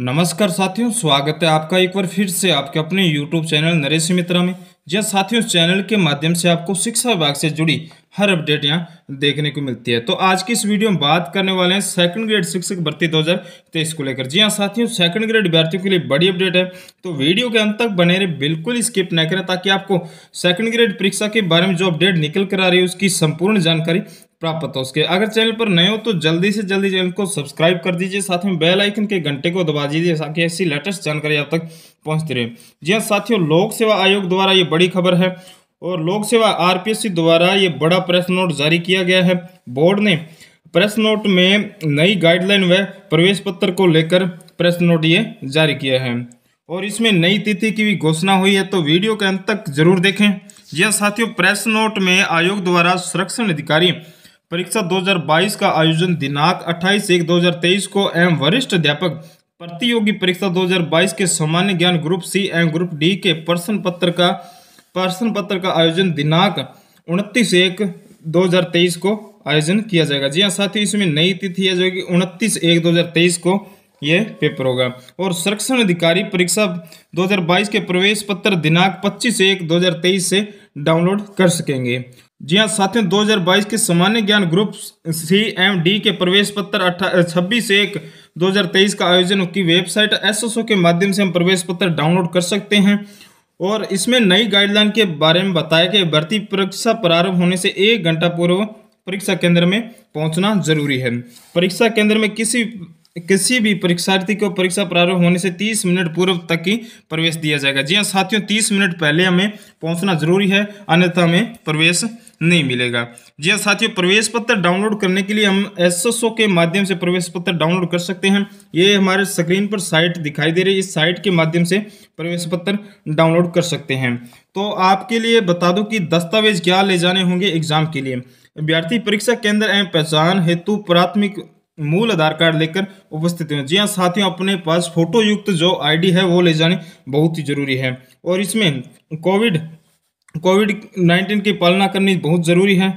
नमस्कार साथियों, स्वागत है आपका एक बार फिर से आपके अपने YouTube चैनल नरेश मित्रा में। जहाँ साथियों, चैनल के माध्यम से आपको शिक्षा विभाग से जुड़ी हर अपडेट यहाँ देखने को मिलती है। तो आज की इस वीडियो में बात करने वाले हैं सेकंड ग्रेड शिक्षक भर्ती 2023 को लेकर। जी हाँ साथियों सेकंड ग्रेड विद्यार्थियों के लिए बड़ी अपडेट है। तो वीडियो के अंत तक बने रहे, बिल्कुल स्किप न करें ताकि आपको सेकंड ग्रेड परीक्षा के बारे में जो अपडेट निकल कर आ रही है, उसकी संपूर्ण जानकारी प्राप्त हो उसके अगर चैनल पर नए हो तो जल्दी से जल्दी चैनल को सब्सक्राइब कर दीजिए। साथ में बेल आइकन के घंटे को दबा दीजिए ताकि ऐसी लेटेस्ट जानकारी आप तक पहुँचती रहे। जी हाँ साथियों, लोक सेवा आयोग द्वारा ये बड़ी खबर है। और लोक सेवा आरपीएससी द्वारा ये बड़ा प्रेस नोट जारी किया गया है। बोर्ड ने प्रेस नोट में नई गाइडलाइन व प्रवेश पत्र को लेकर प्रेस नोट ये जारी किया है। और इसमें नई तिथि की भी घोषणा हुई है तो वीडियो के अंत तक ज़रूर देखें। जी हाँ साथियों, प्रेस नोट में आयोग द्वारा संरक्षण अधिकारी परीक्षा 2022 का आयोजन दिनांक 28 एक 2023 को एवं वरिष्ठ अध्यापक प्रतियोगी परीक्षा 2022 के सामान्य ज्ञान ग्रुप सी एवं ग्रुप डी के प्रश्न पत्र का प्रश्न पत्र का आयोजन दिनांक उनतीस एक 2023 को आयोजन किया जाएगा। जी हाँ साथ ही इसमें नई तिथि है जो कि उनतीस एक 2023 को ये पेपर होगा। और संरक्षण अधिकारी परीक्षा 2022 के प्रवेश पत्र दिनांक 25 एक 2023 से डाउनलोड कर सकेंगे। जी हाँ साथियों 2022 के सामान्य ज्ञान ग्रुप सी एम डी के प्रवेश पत्र छब्बीस एक 2023 का आयोजन की वेबसाइट एसएसओ के माध्यम से हम प्रवेश पत्र डाउनलोड कर सकते हैं। और इसमें नई गाइडलाइन के बारे में बताया कि भर्ती परीक्षा प्रारंभ होने से एक घंटा पूर्व परीक्षा केंद्र में पहुँचना ज़रूरी है। परीक्षा केंद्र में किसी किसी भी परीक्षार्थी को परीक्षा प्रारंभ होने से 30 मिनट पूर्व तक ही प्रवेश दिया जाएगा। जी हाँ साथियों 30 मिनट पहले हमें पहुँचना ज़रूरी है, अन्यथा हमें प्रवेश नहीं मिलेगा। जी हाँ साथियों, प्रवेश पत्र डाउनलोड करने के लिए हम एसएसओ के माध्यम से प्रवेश पत्र डाउनलोड कर सकते हैं। ये हमारे स्क्रीन पर साइट दिखाई दे रही है, इस साइट के माध्यम से प्रवेश पत्र डाउनलोड कर सकते हैं। तो आपके लिए बता दूँ कि दस्तावेज़ क्या ले जाने होंगे एग्ज़ाम के लिए। अभ्यर्थी परीक्षा केंद्र एवं पहचान हेतु प्राथमिक मूल आधार कार्ड लेकर उपस्थित हैं। जी हाँ साथियों, अपने पास फ़ोटो युक्त जो आईडी है, वो ले जानी बहुत ही ज़रूरी है। और इसमें कोविड कोविड नाइन्टीन की पालना करनी बहुत ज़रूरी है।